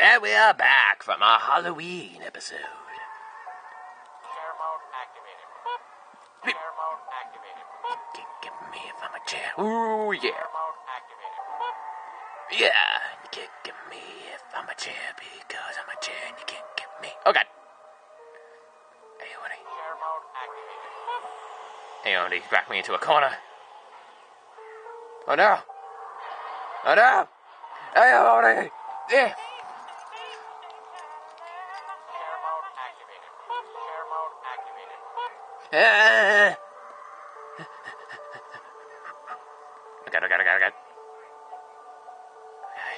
And we are back from our Halloween episode. Chair mode activated. Chair mode activated. Get, get me if I'm a chair. Ooh, yeah. Chair mode activated. Yeah. You can't get me if I'm a chair because I'm a chair and you can't get me. Oh, God. Hey, Woody. Chair mode activated. Hey, Woody, back me into a corner. Oh, no. Oh, no. Hey, Woody. Yeah. Activated. Mode activated. Ah. I got, I got, I got, I got. Okay,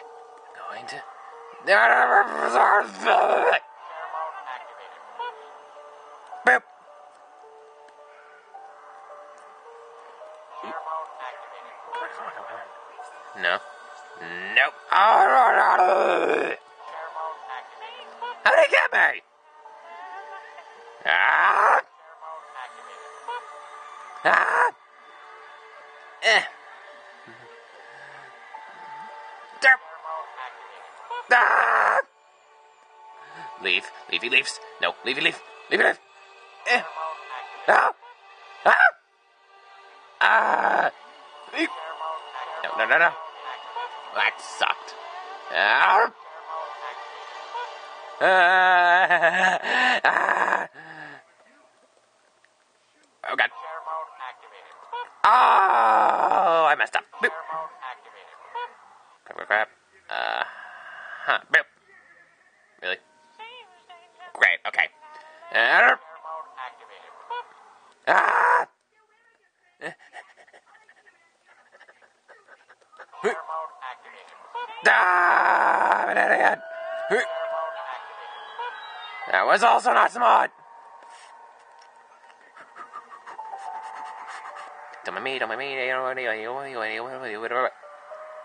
going to. Boop. No. Nope. Oh, activated. How'd he get me? Ah! Ah! Eh. Derp. Ah! Leave. Leafy leaves. No, leafy leaf. Leafy leaf. Eh. Ah! Ah! Ah! Leaf. No, no, no, no. That sucked. Ah! Ah! Ah! Oh, God. Chair mode activated. Oh, I messed up. Boop. Chair mode activated. Crap, crap, crap. Uh, huh. Boop. Really? Great, okay. Uh, ah! Ah! I'm an idiot. That was also not smart.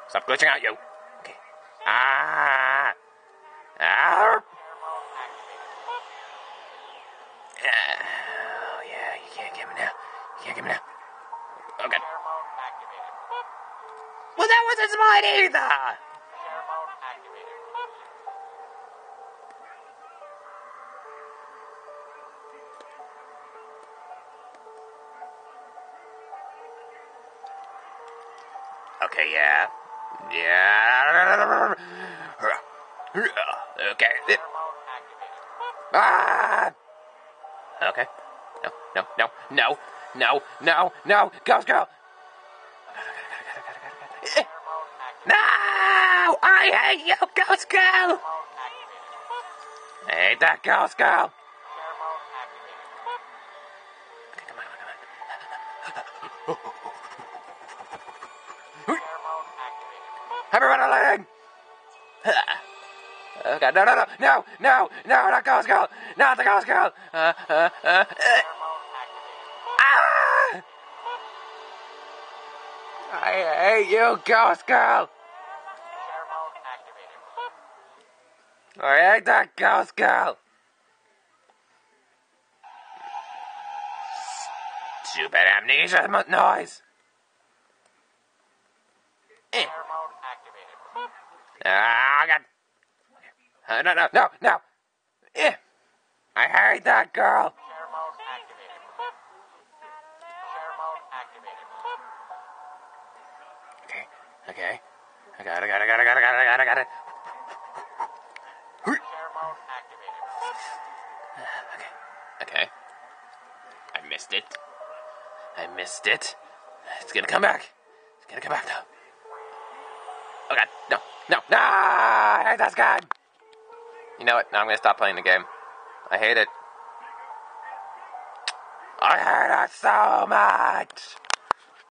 Stop glitching out, you. Ah! Ah! Oh, yeah, you can't get me now. You can't get me now. Oh. Well, that wasn't smart either. Okay, yeah. Yeah. Okay. Ah! Okay. No, no, no, no, no, no, no. Mode activated. No! I hate you, ghost girl. I hate that ghost girl. Lane! Oh no, no, no, no, no, no, not Ghost Girl! Not the Ghost Girl! Uh, uh, uh, uh, ah! I hate you, Ghost Girl! I hate that Ghost Girl! Stupid amnesia noise! Eh. Chair mode activated. Ah, God. Uh, no, no, no, no. Eh. I hate that girl. Okay, okay. I got it, I got it, I got it, I got it, I got it, I got it. Okay. I missed it. I missed it. It's gonna come back. It's gonna come back now. Oh god, no, no, no! Hate this game! You know what? Now I'm gonna stop playing the game. I hate it. I hate it so much!